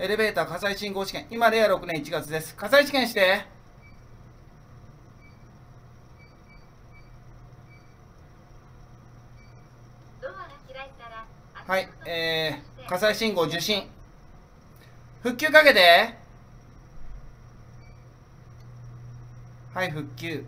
エレベーター火災信号試験。今令和6年1月です。火災試験して。はいえー、火災信号受信。復旧かけて。はい復旧。